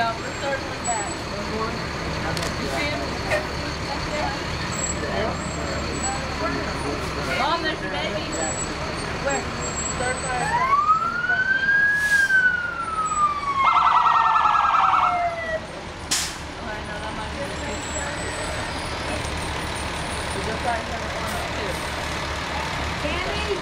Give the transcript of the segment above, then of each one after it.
No, see him? Mom, there's baby. Where? Third fire. Candy?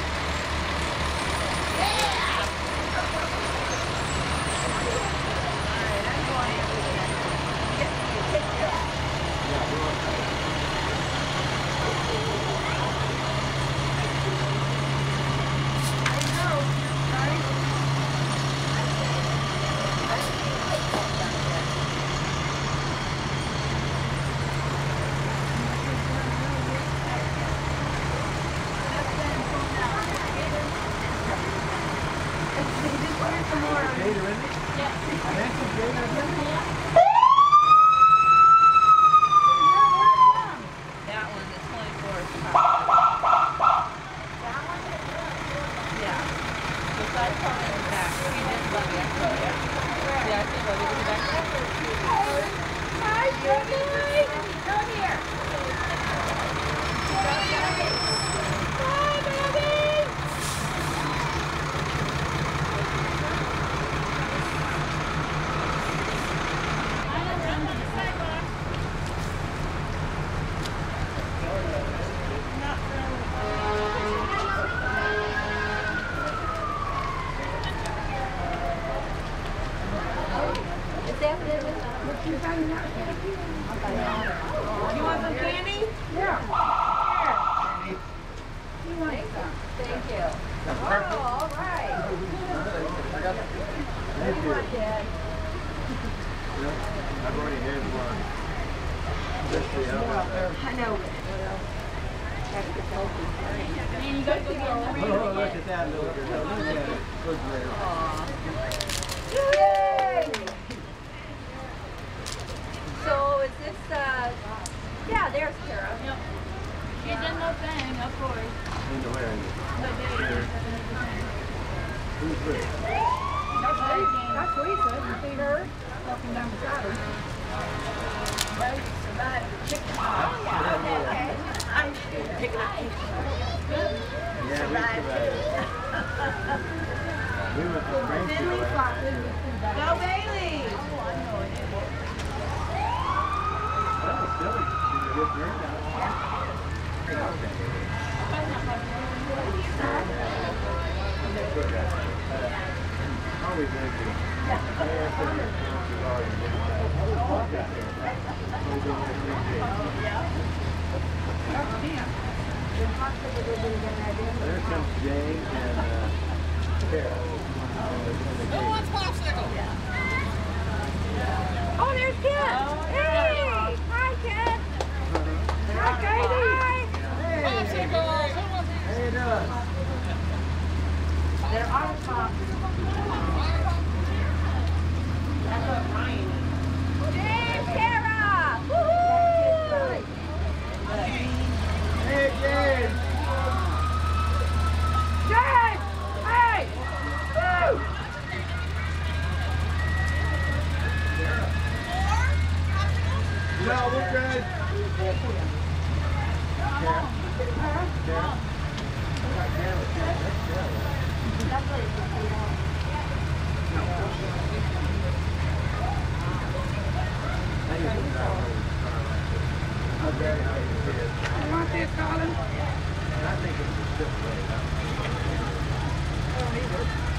That one is twenty-four. Yeah. The side part in the back. We did love it. Yeah, I think I'll give it back. Hi, Judy. Come here. Hi, baby. You want some candy? Yeah. Thank you. Get another Oh, look at that. Look at it. Look at it. So is this, uh, yeah, there's Kara. Yep. She's in the thing, of course. Into where? The baby. Who's this? That's what he- that's what he said. You see her walking down beside her. Well, you survived the chicken pox. I'm picking up chicken. Yeah, we survived. We went from Springfield. Go Bailey! That was silly. Did you get drink out? Good guy. Uh, Always very good. Yeah, I said you're Oh, there's Ken. Hey, tell you how you did. You want this, Collin? I think it's a stiff way. I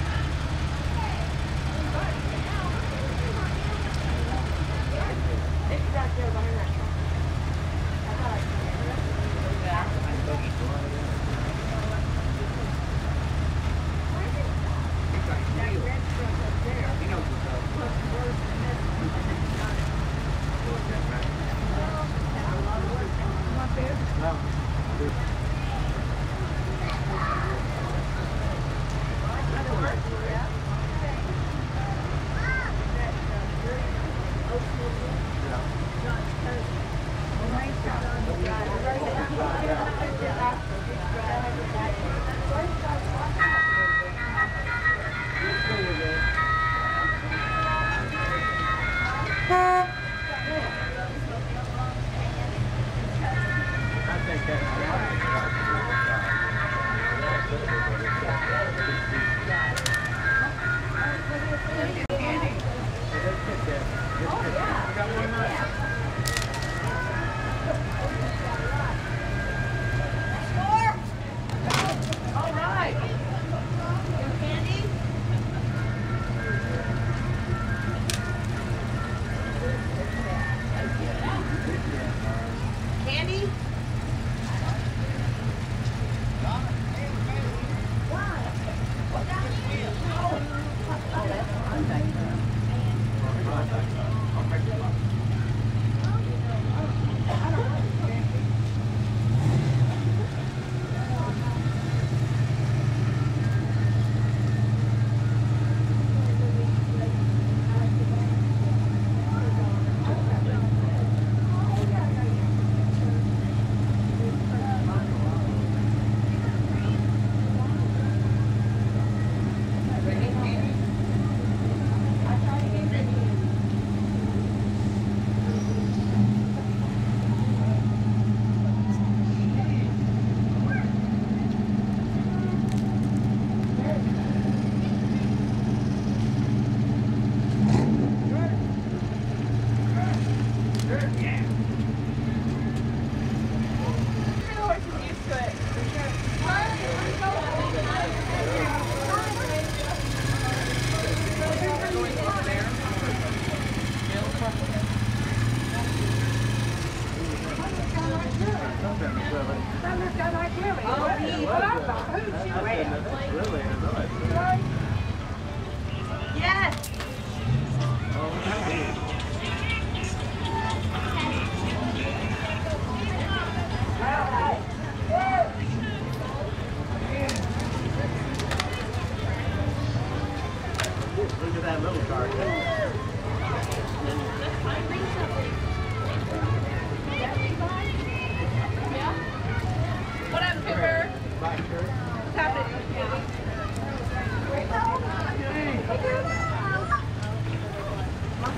that's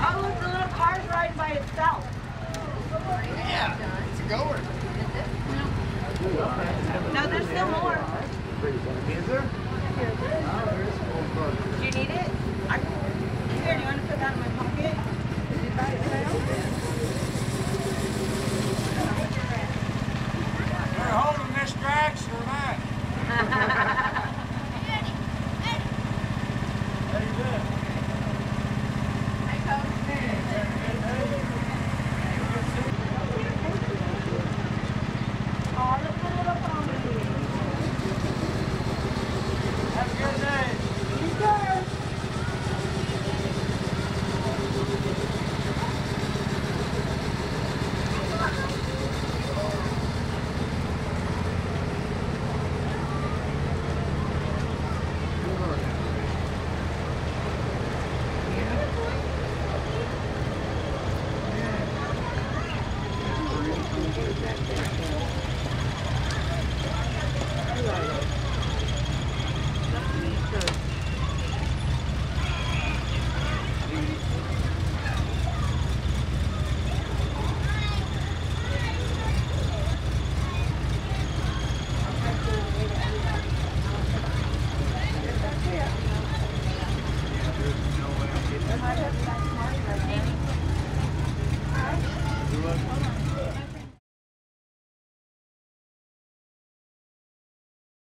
Oh, look, the little car's riding by itself. Yeah, it's a goer. No, there's still more. Is there? Do you need it? Here, do you want to put that in my pocket?